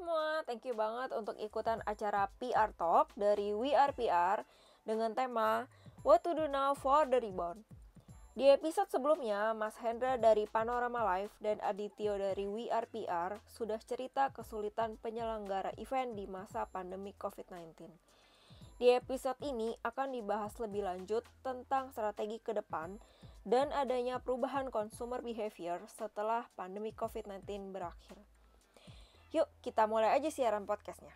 semua, thank you banget untuk ikutan acara PR Talk dari We dengan tema What to do now for the rebound. Di episode sebelumnya, Mas Hendra dari Panorama Live dan Adityo dari We sudah cerita kesulitan penyelenggara event di masa pandemi COVID-19. Di episode ini akan dibahas lebih lanjut tentang strategi ke depan dan adanya perubahan consumer behavior setelah pandemi COVID-19 berakhir. Yuk, kita mulai aja siaran podcastnya.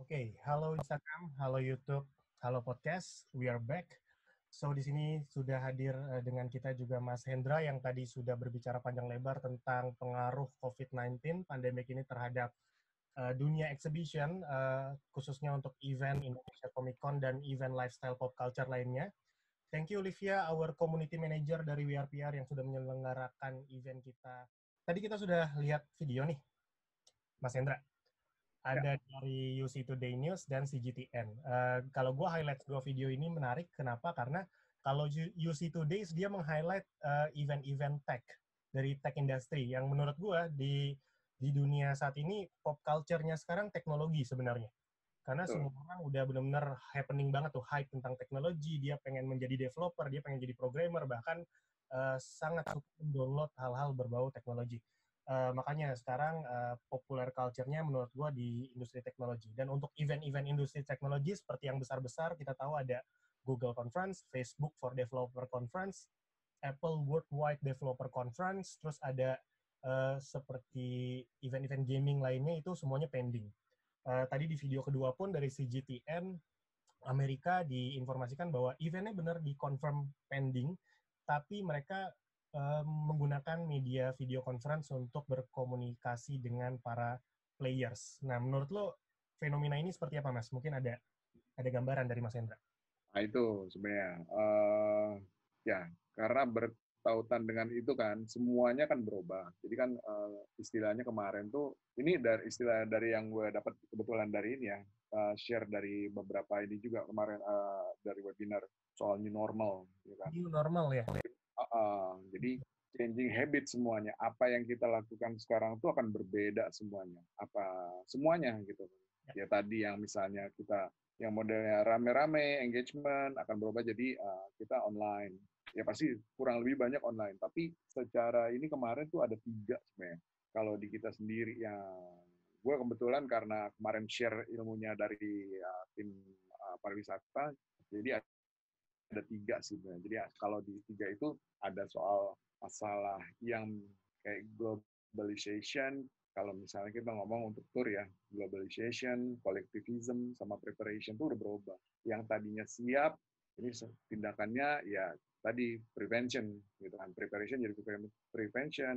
Oke, okay, halo Instagram, halo YouTube, halo podcast, we are back. So di sini sudah hadir uh, dengan kita juga Mas Hendra yang tadi sudah berbicara panjang lebar tentang pengaruh COVID-19 pandemik ini terhadap uh, dunia exhibition, uh, khususnya untuk event Indonesia Comic Con dan event lifestyle pop culture lainnya. Thank you Olivia, our community manager dari WRPR yang sudah menyelenggarakan event kita tadi kita sudah lihat video nih, Mas Hendra. Ada ya. dari UC Today News dan CGTN. Uh, eh, kalau gue highlight dua video ini menarik, kenapa? Karena kalau UC Today dia meng-highlight uh, event-event tech dari tech industry yang menurut gue di di dunia saat ini pop culture-nya sekarang teknologi sebenarnya. Karena Betul. semua orang udah benar-benar happening banget tuh hype tentang teknologi, dia pengen menjadi developer, dia pengen jadi programmer, bahkan uh, sangat suka mendownload hal-hal berbau teknologi. Uh, makanya sekarang uh, populer culture-nya menurut gue di industri teknologi. Dan untuk event-event industri teknologi seperti yang besar-besar, kita tahu ada Google Conference, Facebook for Developer Conference, Apple Worldwide Developer Conference, terus ada uh, seperti event-event gaming lainnya itu semuanya pending. Uh, tadi di video kedua pun dari CGTN, Amerika diinformasikan bahwa eventnya benar di confirm pending, tapi mereka um, menggunakan media video conference untuk berkomunikasi dengan para players. Nah, menurut lo fenomena ini seperti apa, Mas? Mungkin ada ada gambaran dari Mas Hendra. Nah, itu sebenarnya uh, ya karena bertautan dengan itu kan semuanya kan berubah. Jadi kan uh, istilahnya kemarin tuh ini dari istilah dari yang gue dapat kebetulan dari ini ya uh, share dari beberapa ini juga kemarin uh, dari webinar soal new normal, ya kan? New normal ya. Uh, jadi changing habit semuanya. Apa yang kita lakukan sekarang itu akan berbeda semuanya. Apa semuanya gitu. Ya, ya tadi yang misalnya kita yang modelnya rame-rame engagement akan berubah jadi uh, kita online. Ya pasti kurang lebih banyak online. Tapi secara ini kemarin tuh ada tiga sebenarnya. Kalau di kita sendiri yang gue kebetulan karena kemarin share ilmunya dari uh, tim uh, pariwisata, jadi ada tiga sih Jadi ya, kalau di tiga itu ada soal masalah yang kayak globalization, kalau misalnya kita ngomong untuk tour ya, globalization, collectivism, sama preparation itu udah berubah. Yang tadinya siap, ini tindakannya ya tadi prevention, gitu kan. Preparation jadi prevention,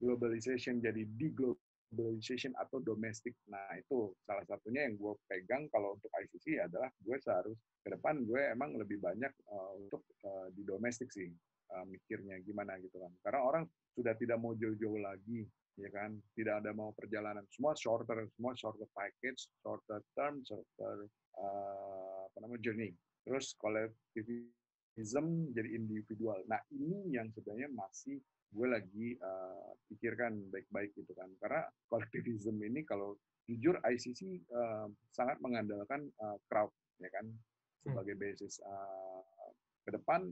globalization jadi deglobalization atau domestic. Nah itu salah satunya yang gue pegang kalau untuk ICC adalah gue seharus ke depan gue emang lebih banyak uh, untuk uh, di domestik sih uh, mikirnya gimana gitu kan. Karena orang sudah tidak mau jauh-jauh lagi ya kan. Tidak ada mau perjalanan. Semua shorter semua shorter package shorter term shorter uh, apa namanya journey. Terus kolektivism jadi individual. Nah ini yang sebenarnya masih gue lagi uh, pikirkan baik-baik gitu kan. Karena kolektivism ini kalau jujur ICC uh, sangat mengandalkan uh, crowd ya kan. Sebagai basis uh, ke depan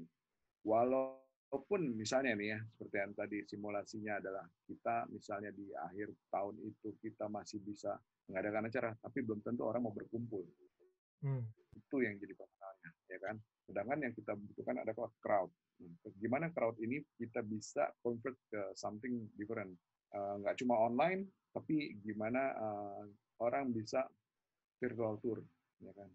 walaupun misalnya nih ya seperti yang tadi simulasinya adalah kita misalnya di akhir tahun itu kita masih bisa mengadakan acara tapi belum tentu orang mau berkumpul. Hmm. itu yang jadi ya kan sedangkan yang kita butuhkan adalah crowd nah, gimana crowd ini kita bisa convert ke something different uh, nggak cuma online tapi gimana uh, orang bisa virtual tour ya kan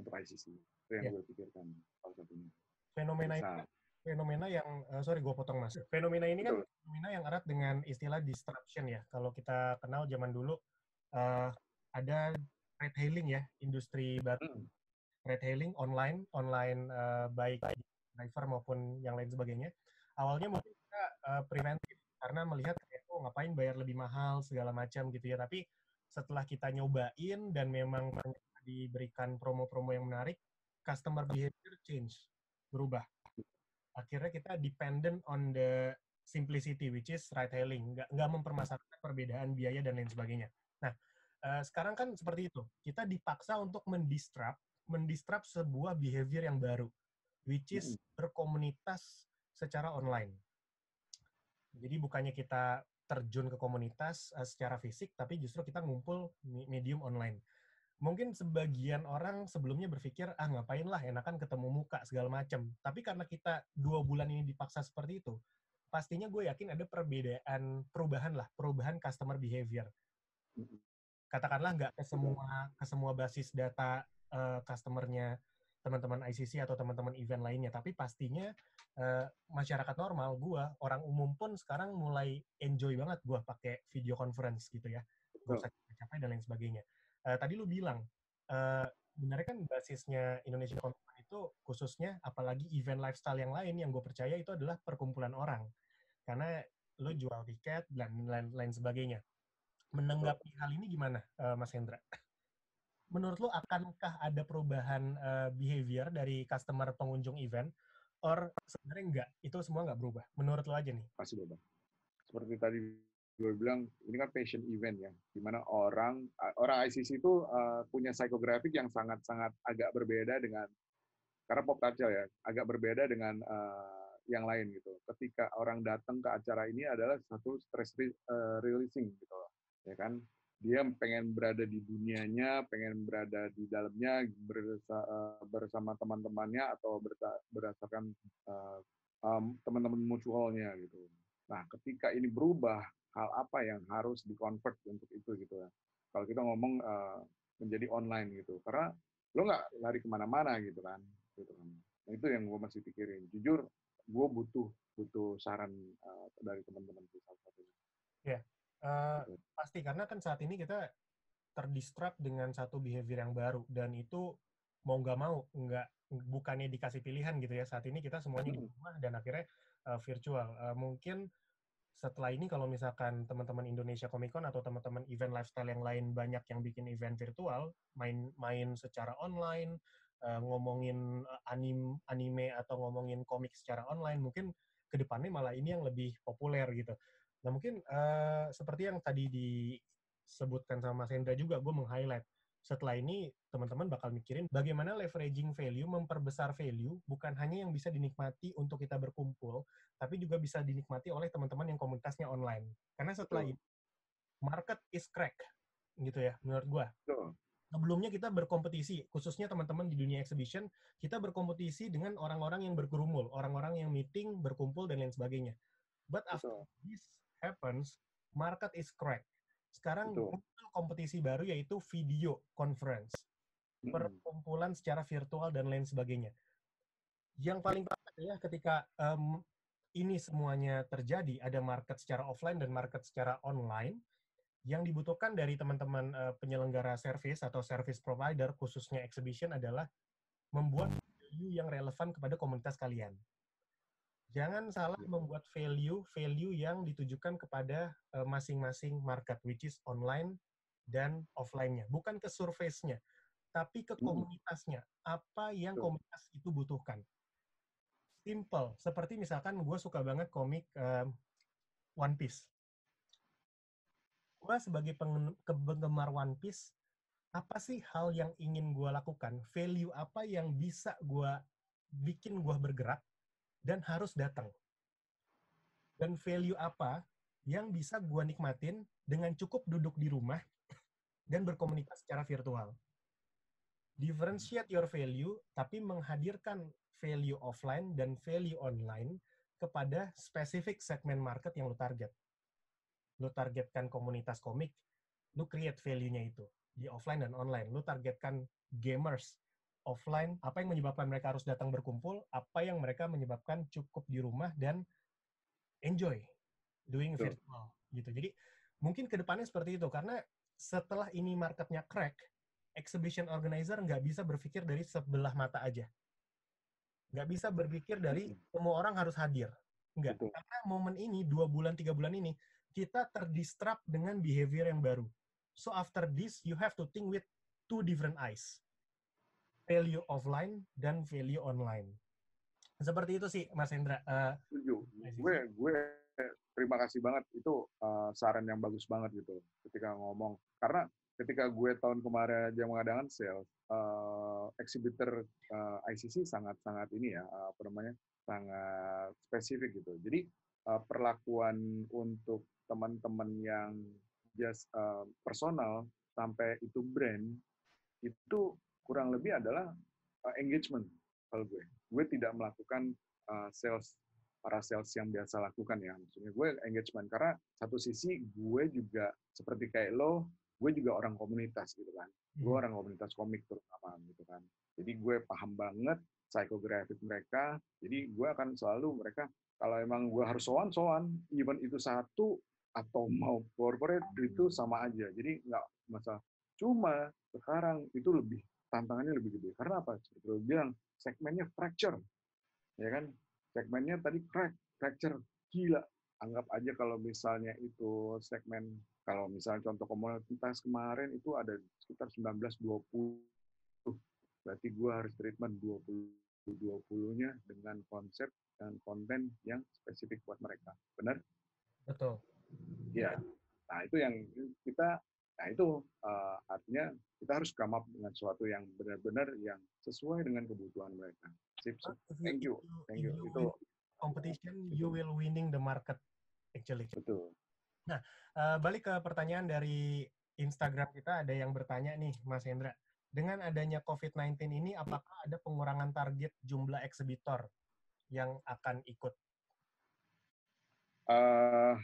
untuk ICC. Itu yang yeah. gue pikirkan salah satunya. Fenomena ini fenomena yang uh, sorry gue potong mas. Fenomena ini kan Betul. kan fenomena yang erat dengan istilah disruption ya. Kalau kita kenal zaman dulu uh, ada ride hailing ya, industri baru. Hmm. Ride hailing online, online uh, baik driver maupun yang lain sebagainya. Awalnya mungkin kita uh, preventif karena melihat kayak oh ngapain bayar lebih mahal segala macam gitu ya. Tapi setelah kita nyobain dan memang diberikan promo-promo yang menarik, customer behavior change, berubah. Akhirnya kita dependent on the simplicity, which is ride hailing, nggak nggak mempermasalahkan perbedaan biaya dan lain sebagainya. Nah, uh, sekarang kan seperti itu, kita dipaksa untuk mendistrap, mendistrap sebuah behavior yang baru, which is berkomunitas secara online. Jadi bukannya kita terjun ke komunitas uh, secara fisik, tapi justru kita ngumpul medium online. Mungkin sebagian orang sebelumnya berpikir, ah ngapain lah, enakan ketemu muka segala macam. Tapi karena kita dua bulan ini dipaksa seperti itu, pastinya gue yakin ada perbedaan perubahan lah, perubahan customer behavior. Katakanlah nggak ke semua ke semua basis data uh, customernya teman-teman ICC atau teman-teman event lainnya, tapi pastinya uh, masyarakat normal, gue orang umum pun sekarang mulai enjoy banget gue pakai video conference gitu ya, gue usah capek dan lain sebagainya. Uh, tadi lu bilang uh, sebenarnya kan basisnya Indonesia Comic itu khususnya apalagi event lifestyle yang lain yang gue percaya itu adalah perkumpulan orang karena lo jual tiket dan lain, lain sebagainya. Menanggapi hal ini gimana, uh, Mas Hendra? Menurut lo akankah ada perubahan uh, behavior dari customer pengunjung event, or sebenarnya enggak? Itu semua nggak berubah? Menurut lo aja nih? Pasti berubah. Seperti tadi gue bilang, ini kan passion event ya, di mana orang orang ICC itu uh, punya psikografik yang sangat-sangat agak berbeda dengan karena pop culture ya, agak berbeda dengan uh, yang lain gitu. Ketika orang datang ke acara ini adalah satu stress uh, releasing gitu loh. Ya kan? Dia pengen berada di dunianya, pengen berada di dalamnya uh, bersama teman-temannya atau berdasarkan um, teman-teman mutualnya gitu. Nah, ketika ini berubah, hal apa yang harus dikonvert untuk itu gitu ya. Kalau kita ngomong uh, menjadi online gitu. Karena lo nggak lari ke mana-mana gitu kan. Gitu kan. Nah, itu yang gue masih pikirin. Jujur, gue butuh butuh saran dari teman-teman salah satunya. Ya, uh, pasti karena kan saat ini kita terdistract dengan satu behavior yang baru dan itu mau nggak mau nggak bukannya dikasih pilihan gitu ya saat ini kita semuanya di rumah dan akhirnya uh, virtual. Uh, mungkin setelah ini kalau misalkan teman-teman Indonesia Comic Con atau teman-teman event lifestyle yang lain banyak yang bikin event virtual, main-main secara online, uh, ngomongin anim anime atau ngomongin komik secara online mungkin ke depannya malah ini yang lebih populer gitu. Nah mungkin uh, seperti yang tadi disebutkan sama Mas Hendra juga, gue meng-highlight setelah ini teman-teman bakal mikirin bagaimana leveraging value, memperbesar value, bukan hanya yang bisa dinikmati untuk kita berkumpul, tapi juga bisa dinikmati oleh teman-teman yang komunitasnya online. Karena setelah ini, market is crack, gitu ya, menurut gue sebelumnya kita berkompetisi, khususnya teman-teman di dunia exhibition, kita berkompetisi dengan orang-orang yang berkerumul, orang-orang yang meeting, berkumpul, dan lain sebagainya. But after Betul. this happens, market is cracked. Sekarang muncul kompetisi baru yaitu video conference. Perkumpulan secara virtual dan lain sebagainya. Yang paling penting ya ketika um, ini semuanya terjadi, ada market secara offline dan market secara online, yang dibutuhkan dari teman-teman uh, penyelenggara service atau service provider khususnya exhibition adalah membuat value yang relevan kepada komunitas kalian. Jangan salah membuat value value yang ditujukan kepada uh, masing-masing market which is online dan offline-nya, bukan ke surface-nya, tapi ke hmm. komunitasnya. Apa yang komunitas itu butuhkan. Simple, seperti misalkan gue suka banget komik uh, One Piece gue sebagai penggemar One Piece, apa sih hal yang ingin gue lakukan? Value apa yang bisa gue bikin gue bergerak dan harus datang? Dan value apa yang bisa gue nikmatin dengan cukup duduk di rumah dan berkomunikasi secara virtual? Differentiate your value, tapi menghadirkan value offline dan value online kepada spesifik segmen market yang lo target lu targetkan komunitas komik, lu create value-nya itu di offline dan online. Lu targetkan gamers offline, apa yang menyebabkan mereka harus datang berkumpul, apa yang mereka menyebabkan cukup di rumah dan enjoy doing Betul. virtual gitu. Jadi mungkin ke depannya seperti itu karena setelah ini marketnya crack, exhibition organizer nggak bisa berpikir dari sebelah mata aja. Nggak bisa berpikir dari semua orang harus hadir. Nggak. Karena momen ini, dua bulan, tiga bulan ini, kita terdistract dengan behavior yang baru. So after this, you have to think with two different eyes. Value offline dan value online. Seperti itu sih, Mas Hendra. Uh, Setuju. Gue, gue terima kasih banget itu uh, saran yang bagus banget gitu ketika ngomong karena ketika gue tahun kemarin aja mengadakan sales uh, exhibitor uh, ICC sangat sangat ini ya uh, apa namanya sangat spesifik gitu jadi uh, perlakuan untuk teman-teman yang just uh, personal sampai itu brand itu kurang lebih adalah uh, engagement kalau gue gue tidak melakukan uh, sales para sales yang biasa lakukan ya. Maksudnya gue engagement karena satu sisi gue juga seperti kayak lo, gue juga orang komunitas gitu kan. Gue hmm. orang komunitas komik terutama gitu kan. Jadi gue paham banget psikografik mereka. Jadi gue akan selalu mereka kalau emang gue harus sowan sowan, even itu satu atau mau corporate itu sama aja. Jadi nggak masalah. Cuma sekarang itu lebih tantangannya lebih gede. Karena apa? Seperti lo bilang segmennya fracture, ya kan? segmennya tadi crack, fracture, gila. Anggap aja kalau misalnya itu segmen, kalau misalnya contoh komunitas kemarin itu ada sekitar 19-20. Berarti gue harus treatment 20-20-nya dengan konsep dan konten yang spesifik buat mereka. Benar? Betul. Ya. Nah, itu yang kita Nah, itu uh, artinya kita harus come up dengan sesuatu yang benar-benar yang sesuai dengan kebutuhan mereka. Sip, sip. Thank you. Thank you. you itu competition you will winning the market actually. Betul. Nah, uh, balik ke pertanyaan dari Instagram kita ada yang bertanya nih, Mas Hendra. Dengan adanya COVID-19 ini apakah ada pengurangan target jumlah eksibitor yang akan ikut? Uh,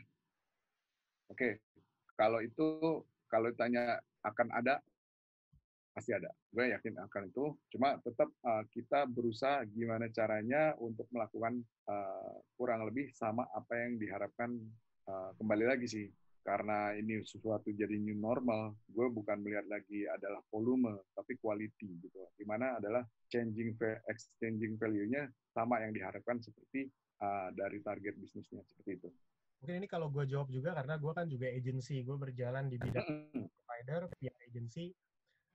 Oke, okay. kalau itu kalau ditanya akan ada, pasti ada. Gue yakin akan itu. Cuma tetap uh, kita berusaha gimana caranya untuk melakukan uh, kurang lebih sama apa yang diharapkan uh, kembali lagi sih. Karena ini sesuatu jadi new normal, gue bukan melihat lagi adalah volume, tapi quality gitu. Di mana adalah changing exchanging value-nya sama yang diharapkan seperti uh, dari target bisnisnya seperti itu mungkin ini kalau gue jawab juga karena gue kan juga agency gue berjalan di bidang provider via agency.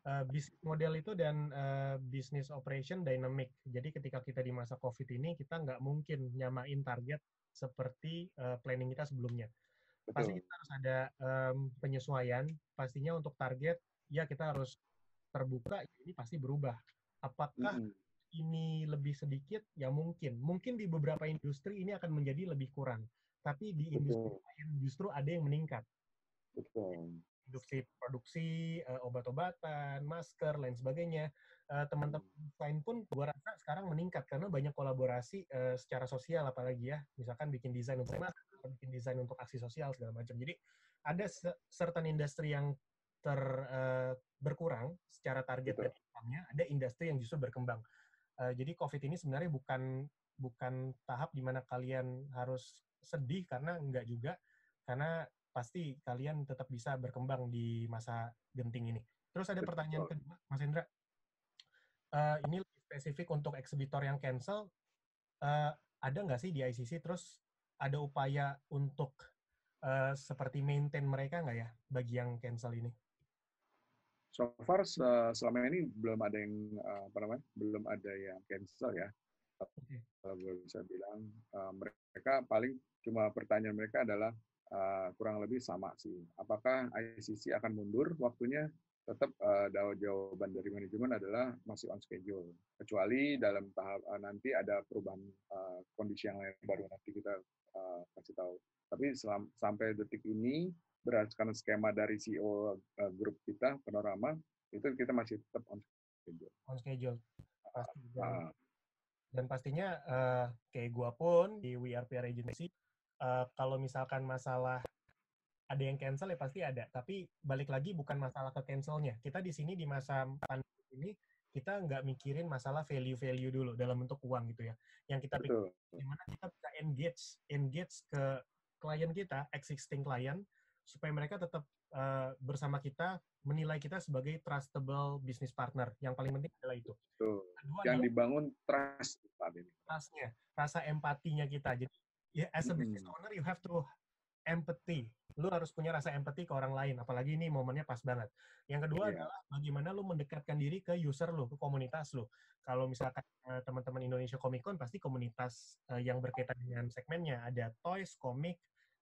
Uh, bisnis model itu dan uh, bisnis operation dynamic. Jadi ketika kita di masa covid ini kita nggak mungkin nyamain target seperti uh, planning kita sebelumnya. Betul. pasti kita harus ada um, penyesuaian. Pastinya untuk target ya kita harus terbuka ini pasti berubah. Apakah mm -hmm ini lebih sedikit? Ya mungkin. Mungkin di beberapa industri ini akan menjadi lebih kurang tapi di industri Betul. lain justru ada yang meningkat. Betul. Industri produksi uh, obat-obatan, masker, lain sebagainya. Uh, teman-teman hmm. lain pun gua rasa sekarang meningkat karena banyak kolaborasi uh, secara sosial apalagi ya, misalkan bikin desain untuk masker, bikin desain untuk aksi sosial segala macam. Jadi ada certain industri yang ter uh, berkurang secara target dan income ada industri yang justru berkembang. Uh, jadi COVID ini sebenarnya bukan bukan tahap di mana kalian harus sedih karena enggak juga karena pasti kalian tetap bisa berkembang di masa genting ini. Terus ada pertanyaan kedua, Mas Indra. Uh, ini lebih spesifik untuk eksibitor yang cancel. Uh, ada nggak sih di ICC? Terus ada upaya untuk uh, seperti maintain mereka nggak ya bagi yang cancel ini? So far selama ini belum ada yang apa namanya belum ada yang cancel ya. Okay. Kalau gue bisa bilang uh, mereka paling Cuma pertanyaan mereka adalah uh, kurang lebih sama sih. Apakah ICC akan mundur waktunya? Tetap uh, jawaban dari manajemen adalah masih on schedule. Kecuali dalam tahap uh, nanti ada perubahan uh, kondisi yang lain baru nanti kita uh, kasih tahu. Tapi selam, sampai detik ini berdasarkan skema dari CEO uh, grup kita Panorama itu kita masih tetap on schedule. On schedule. Pasti. Uh, dan pastinya uh, kayak gua pun di WRPR Agency uh, kalau misalkan masalah ada yang cancel ya pasti ada. Tapi balik lagi bukan masalah ke cancelnya. Kita di sini di masa pandemi ini kita nggak mikirin masalah value-value dulu dalam bentuk uang gitu ya. Yang kita pikir gimana kita bisa engage engage ke klien kita, existing klien, supaya mereka tetap uh, bersama kita menilai kita sebagai trustable business partner. Yang paling penting adalah itu. Yang dibangun trust ini. Trustnya, rasa empatinya kita. Jadi ya as a business hmm. owner you have to empathy. Lu harus punya rasa empathy ke orang lain, apalagi ini momennya pas banget. Yang kedua yeah. adalah bagaimana lu mendekatkan diri ke user lu, ke komunitas lu. Kalau misalkan uh, teman-teman Indonesia Comic Con pasti komunitas uh, yang berkaitan dengan segmennya ada toys, komik,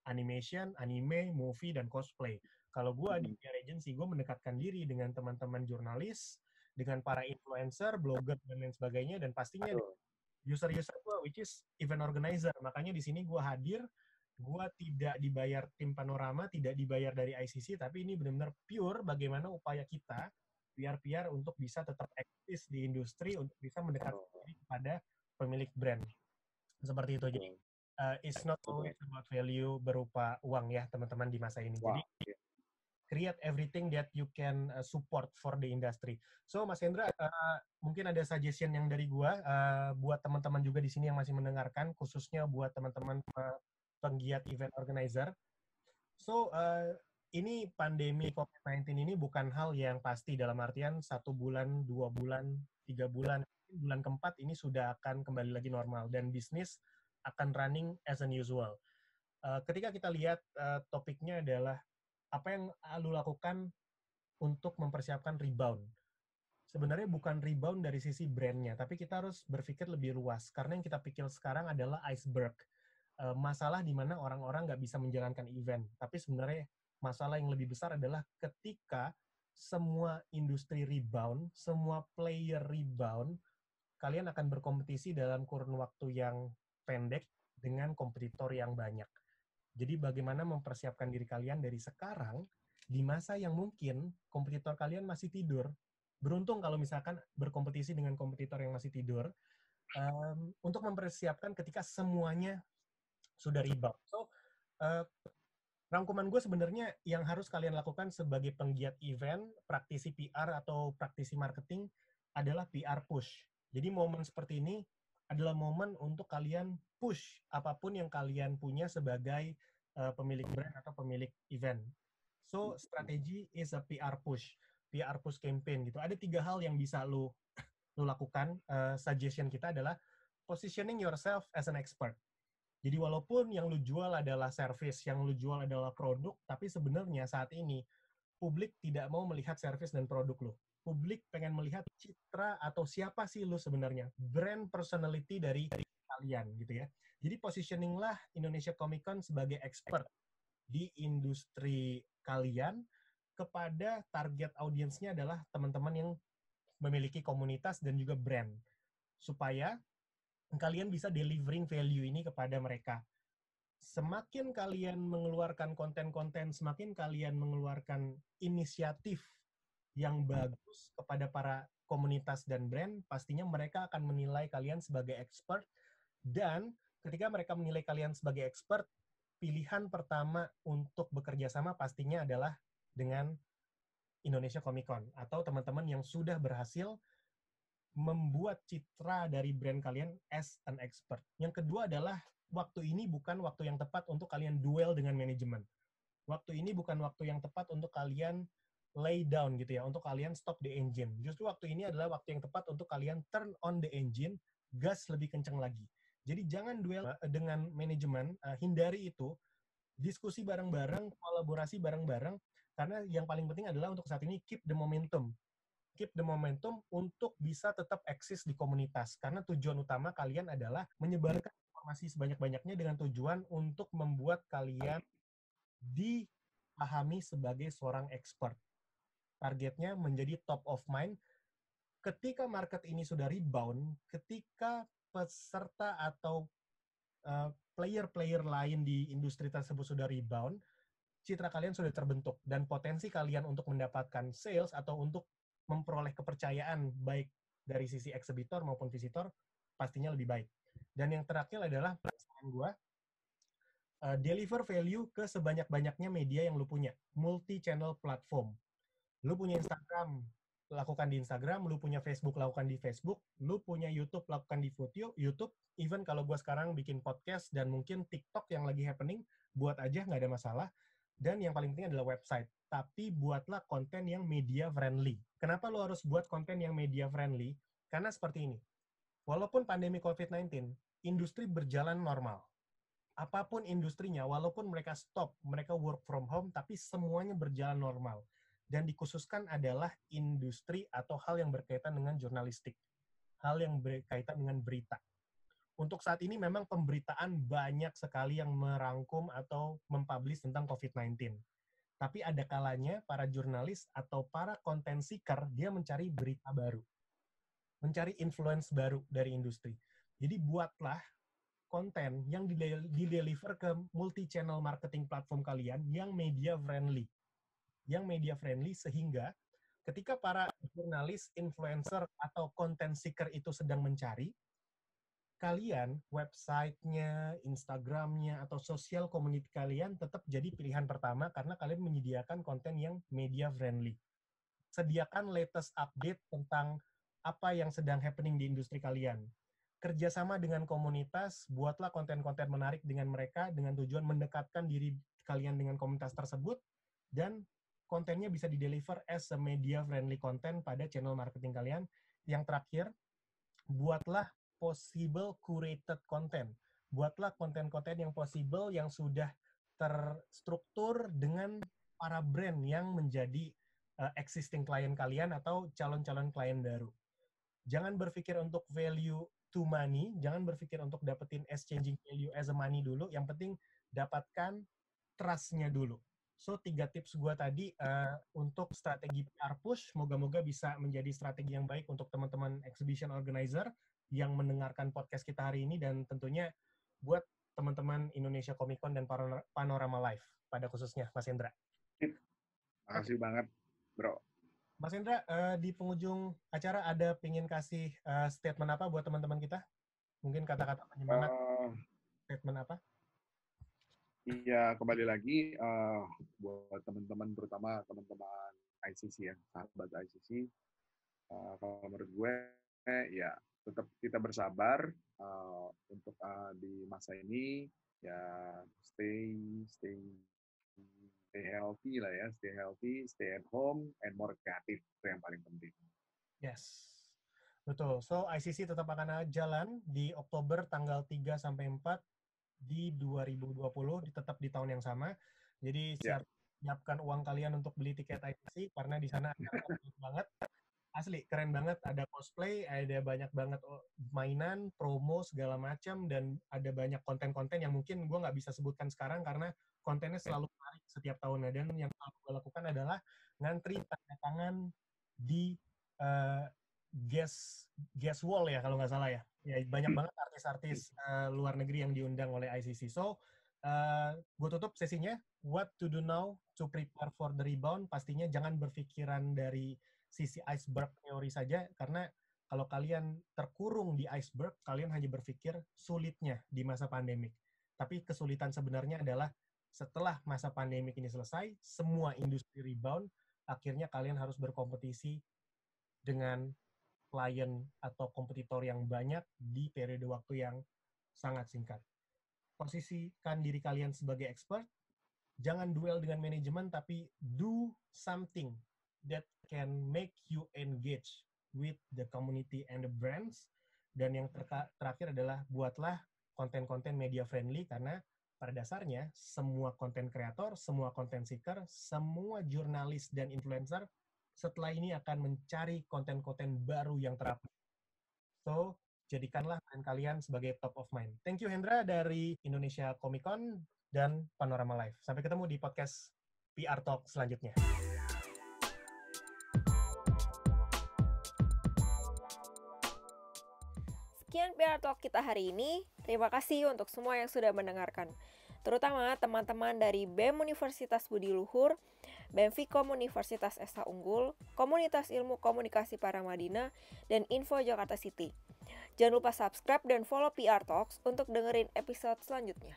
animation, anime, movie, dan cosplay. Kalau gue di Hmm. PR agency, gue mendekatkan diri dengan teman-teman jurnalis, dengan para influencer, blogger, dan lain sebagainya, dan pastinya user-user gue, which is event organizer. Makanya di sini gue hadir, gue tidak dibayar tim panorama, tidak dibayar dari ICC, tapi ini benar-benar pure bagaimana upaya kita, PR-PR untuk bisa tetap eksis di industri, untuk bisa mendekatkan Betul. diri kepada pemilik brand. Seperti itu. Jadi, uh, it's not always about value berupa uang ya, teman-teman di masa ini. Jadi, create everything that you can uh, support for the industry. So, Mas Hendra, uh, mungkin ada suggestion yang dari gua uh, buat teman-teman juga di sini yang masih mendengarkan, khususnya buat teman-teman penggiat event organizer. So, uh, ini pandemi COVID-19 ini bukan hal yang pasti dalam artian satu bulan, dua bulan, tiga bulan, bulan keempat ini sudah akan kembali lagi normal dan bisnis akan running as unusual. Uh, ketika kita lihat uh, topiknya adalah apa yang lu lakukan untuk mempersiapkan rebound. Sebenarnya bukan rebound dari sisi brandnya, tapi kita harus berpikir lebih luas. Karena yang kita pikir sekarang adalah iceberg. Uh, masalah di mana orang-orang nggak bisa menjalankan event. Tapi sebenarnya masalah yang lebih besar adalah ketika semua industri rebound, semua player rebound, kalian akan berkompetisi dalam kurun waktu yang pendek dengan kompetitor yang banyak. Jadi bagaimana mempersiapkan diri kalian dari sekarang di masa yang mungkin kompetitor kalian masih tidur. Beruntung kalau misalkan berkompetisi dengan kompetitor yang masih tidur um, untuk mempersiapkan ketika semuanya sudah rebound. So uh, rangkuman gue sebenarnya yang harus kalian lakukan sebagai penggiat event, praktisi PR atau praktisi marketing adalah PR push. Jadi momen seperti ini adalah momen untuk kalian push apa pun yang kalian punya sebagai uh, pemilik brand atau pemilik event. So strategi is a PR push, PR push campaign gitu. Ada tiga hal yang bisa lo lo lakukan. Uh, suggestion kita adalah positioning yourself as an expert. Jadi walaupun yang lu jual adalah service, yang lu jual adalah produk, tapi sebenarnya saat ini publik tidak mau melihat service dan produk lu. Publik pengen melihat citra atau siapa sih lu sebenarnya, brand personality dari kalian gitu ya. Jadi positioning lah Indonesia Comic Con sebagai expert di industri kalian kepada target audiensnya adalah teman-teman yang memiliki komunitas dan juga brand supaya kalian bisa delivering value ini kepada mereka. Semakin kalian mengeluarkan konten-konten, semakin kalian mengeluarkan inisiatif yang bagus kepada para komunitas dan brand, pastinya mereka akan menilai kalian sebagai expert dan ketika mereka menilai kalian sebagai expert, pilihan pertama untuk bekerja sama pastinya adalah dengan Indonesia Comic Con atau teman-teman yang sudah berhasil membuat citra dari brand kalian as an expert. Yang kedua adalah waktu ini bukan waktu yang tepat untuk kalian duel dengan manajemen. Waktu ini bukan waktu yang tepat untuk kalian lay down gitu ya, untuk kalian stop the engine. Justru waktu ini adalah waktu yang tepat untuk kalian turn on the engine, gas lebih kencang lagi. Jadi jangan duel dengan manajemen, uh, hindari itu, diskusi bareng-bareng, kolaborasi bareng-bareng, karena yang paling penting adalah untuk saat ini keep the momentum keep the momentum untuk bisa tetap eksis di komunitas. Karena tujuan utama kalian adalah menyebarkan informasi sebanyak-banyaknya dengan tujuan untuk membuat kalian dipahami sebagai seorang expert. Targetnya menjadi top of mind. Ketika market ini sudah rebound, ketika peserta atau player-player uh, lain di industri tersebut sudah rebound, citra kalian sudah terbentuk dan potensi kalian untuk mendapatkan sales atau untuk memperoleh kepercayaan baik dari sisi eksibitor maupun visitor pastinya lebih baik. Dan yang terakhir adalah pesan gue, uh, deliver value ke sebanyak-banyaknya media yang lu punya, multi-channel platform. Lu punya Instagram, lakukan di Instagram, lu punya Facebook, lakukan di Facebook, lu punya YouTube, lakukan di YouTube, even kalau gue sekarang bikin podcast dan mungkin TikTok yang lagi happening, buat aja nggak ada masalah. Dan yang paling penting adalah website. Tapi buatlah konten yang media friendly. Kenapa lo harus buat konten yang media friendly? Karena seperti ini. Walaupun pandemi COVID-19, industri berjalan normal. Apa pun industrinya, walaupun mereka stop, mereka work from home, tapi semuanya berjalan normal. Dan dikhususkan adalah industri atau hal yang berkaitan dengan jurnalistik. Hal yang berkaitan dengan berita. untuk saat ini memang pemberitaan banyak sekali yang merangkum atau mempublish tentang COVID-19. Tapi ada kalanya para jurnalis atau para content seeker dia mencari berita baru. Mencari influence baru dari industri. Jadi buatlah konten yang di-deliver ke multi-channel marketing platform kalian yang media friendly. Yang media friendly sehingga ketika para jurnalis, influencer, atau content seeker itu sedang mencari, kalian, websitenya, Instagramnya, atau sosial community kalian tetap jadi pilihan pertama karena kalian menyediakan konten yang media friendly. Sediakan latest update tentang apa yang sedang happening di industri kalian. Kerjasama dengan komunitas, buatlah konten-konten menarik dengan mereka dengan tujuan mendekatkan diri kalian dengan komunitas tersebut dan kontennya bisa di-deliver as a media friendly content pada channel marketing kalian. Yang terakhir, buatlah possible curated content. Buatlah konten-konten yang possible yang sudah terstruktur dengan para brand yang menjadi uh, existing klien kalian atau calon-calon klien baru. Jangan berpikir untuk value to money, jangan berpikir untuk dapetin exchanging value as a money dulu. Yang penting dapatkan trust-nya dulu. So, tiga tips gue tadi uh, untuk strategi PR push, moga-moga bisa menjadi strategi yang baik untuk teman-teman exhibition organizer yang mendengarkan podcast kita hari ini dan tentunya buat teman-teman Indonesia Comic Con dan Panorama Live pada khususnya Mas Hendra. Makasih banget, Bro. Mas Hendra, uh, di penghujung acara ada pingin kasih uh, statement apa buat teman-teman kita? Mungkin kata-kata penyemangat, uh, statement apa? Iya, kembali lagi uh, buat teman-teman, terutama teman-teman ICC ya, sahabat ICC. Uh, kalau menurut gue, ya tetap kita bersabar uh, untuk uh, di masa ini. Ya stay stay stay healthy lah ya stay healthy stay at home and more creative itu yang paling penting. Yes. Betul. So ICC tetap akan jalan di Oktober tanggal 3 sampai 4 di 2020 tetap di tahun yang sama. Jadi siap yeah. siapkan uang kalian untuk beli tiket ICC karena di sana banget. Asli keren banget. Ada cosplay ada banyak banget oh, mainan promo segala macam dan ada banyak konten-konten yang mungkin gue nggak bisa sebutkan sekarang karena kontennya selalu menarik setiap tahunnya. Dan yang selalu gue lakukan adalah ngantri tanda tangan di uh, guest guest wall ya kalau nggak salah ya. Ya banyak hmm. banget artis-artis uh, luar negeri yang diundang oleh ICC so uh, eh, gue tutup sesinya. What to do now to prepare for the rebound? Pastinya jangan berpikiran dari sisi iceberg teori saja karena kalau kalian terkurung di iceberg, kalian hanya berpikir sulitnya di masa pandemik. Tapi kesulitan sebenarnya adalah setelah masa pandemik ini selesai, semua industri rebound, akhirnya kalian harus berkompetisi dengan klien atau kompetitor yang banyak di periode waktu yang sangat singkat. Posisikan diri kalian sebagai expert, jangan duel dengan manajemen, tapi do something that can make you engage with the community and the brands. Dan yang ter terakhir adalah buatlah konten-konten media friendly karena pada dasarnya semua konten kreator, semua konten seeker, semua jurnalis dan influencer setelah ini akan mencari konten-konten baru yang terapi. So, jadikanlah kalian sebagai top of mind. Thank you Hendra dari Indonesia Comic Con dan Panorama Live. Sampai ketemu di podcast PR Talk selanjutnya. Sekian PR Talk kita hari ini. Terima kasih untuk semua yang sudah mendengarkan. Terutama teman-teman dari BEM Universitas Budi Luhur, BEM Vkom Universitas Esa Unggul, Komunitas Ilmu Komunikasi Paramadina, dan Info Jakarta City. Jangan lupa subscribe dan follow PR Talks untuk dengerin episode selanjutnya.